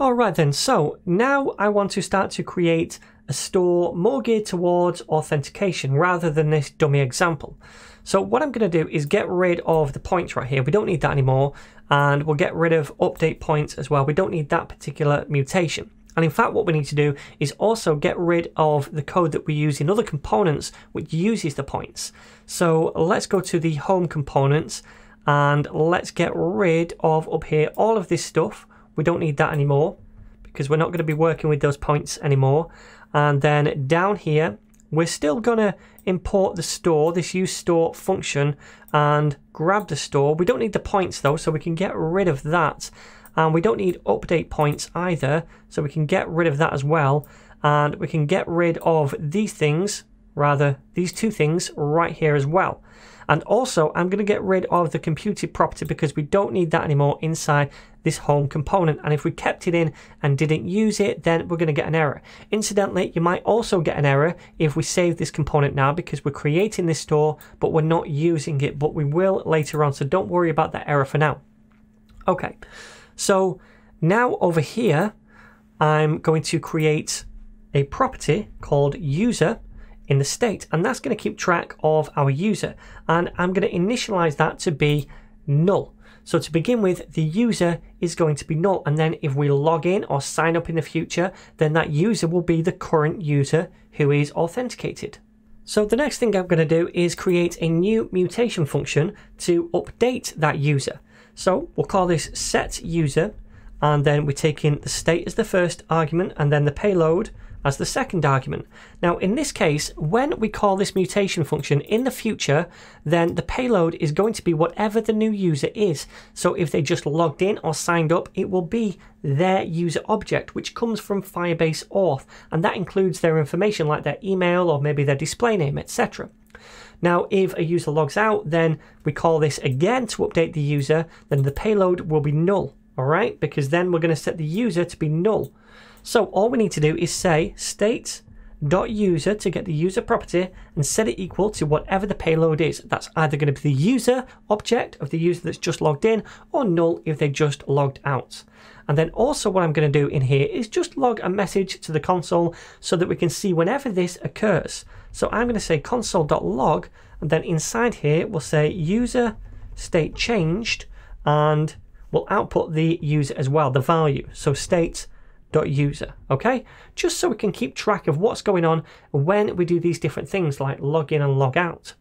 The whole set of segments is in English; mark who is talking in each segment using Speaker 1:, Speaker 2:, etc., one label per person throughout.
Speaker 1: Alright then, so now I want to start to create a store more geared towards authentication rather than this dummy example. So what I'm going to do is get rid of the points right here. We don't need that anymore. And we'll get rid of update points as well. We don't need that particular mutation. And in fact, what we need to do is also get rid of the code that we use in other components which uses the points. So let's go to the home components and let's get rid of up here all of this stuff. We don't need that anymore because we're not going to be working with those points anymore. And then down here, we're still going to import the store, this use store function, and grab the store. We don't need the points though, so we can get rid of that and we don't need update points either so we can get rid of that as well and we can get rid of these things rather these two things right here as well and also I'm going to get rid of the computed property because we don't need that anymore inside this home component and if we kept it in and didn't use it then we're going to get an error. Incidentally you might also get an error if we save this component now because we're creating this store but we're not using it but we will later on so don't worry about that error for now. Okay so now over here, I'm going to create a property called user in the state, and that's going to keep track of our user. And I'm going to initialize that to be null. So to begin with, the user is going to be null. And then if we log in or sign up in the future, then that user will be the current user who is authenticated. So the next thing I'm going to do is create a new mutation function to update that user. So we'll call this set user and then we take in the state as the first argument and then the payload as the second argument. Now in this case, when we call this mutation function in the future, then the payload is going to be whatever the new user is. So if they just logged in or signed up, it will be their user object, which comes from Firebase Auth, and that includes their information like their email or maybe their display name, etc. Now, if a user logs out, then we call this again to update the user, then the payload will be null, all right? Because then we're going to set the user to be null. So all we need to do is say state dot user to get the user property and set it equal to whatever the payload is. That's either going to be the user object of the user that's just logged in or null if they just logged out. And then also what I'm going to do in here is just log a message to the console so that we can see whenever this occurs. So I'm going to say console.log and then inside here we'll say user state changed and we'll output the user as well, the value. So state.user, okay? Just so we can keep track of what's going on when we do these different things like log in and log out.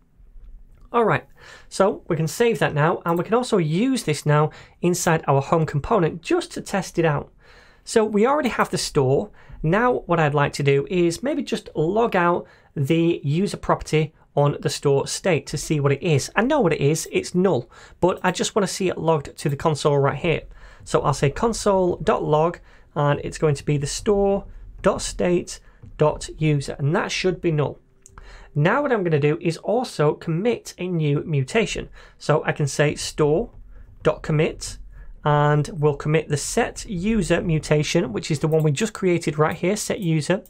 Speaker 1: All right, so we can save that now and we can also use this now inside our home component just to test it out. So we already have the store. Now what I'd like to do is maybe just log out the user property on the store state to see what it is. I know what it is, it's null, but I just want to see it logged to the console right here. So I'll say console.log and it's going to be the store.state.user and that should be null. Now what I'm going to do is also commit a new mutation. So I can say store.commit and we'll commit the set user mutation, which is the one we just created right here, set user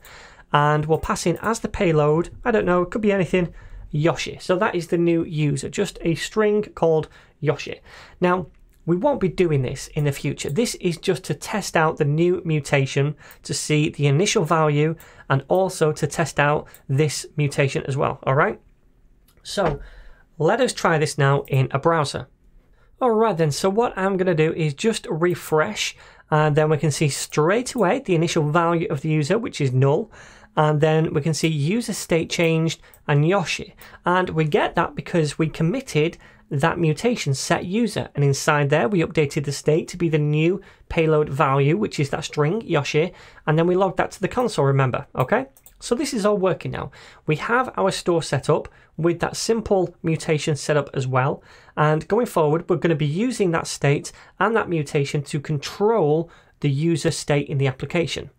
Speaker 1: and we'll pass in as the payload, I don't know, it could be anything, Yoshi. So that is the new user, just a string called Yoshi. Now, we won't be doing this in the future. This is just to test out the new mutation to see the initial value and also to test out this mutation as well, all right? So let us try this now in a browser. All right then, so what I'm gonna do is just refresh and then we can see straight away the initial value of the user, which is null and then we can see user state changed and Yoshi. And we get that because we committed that mutation set user. And inside there we updated the state to be the new payload value which is that string Yoshi. And then we logged that to the console remember okay? So this is all working now. We have our store set up with that simple mutation set up as well. And going forward we're going to be using that state and that mutation to control the user state in the application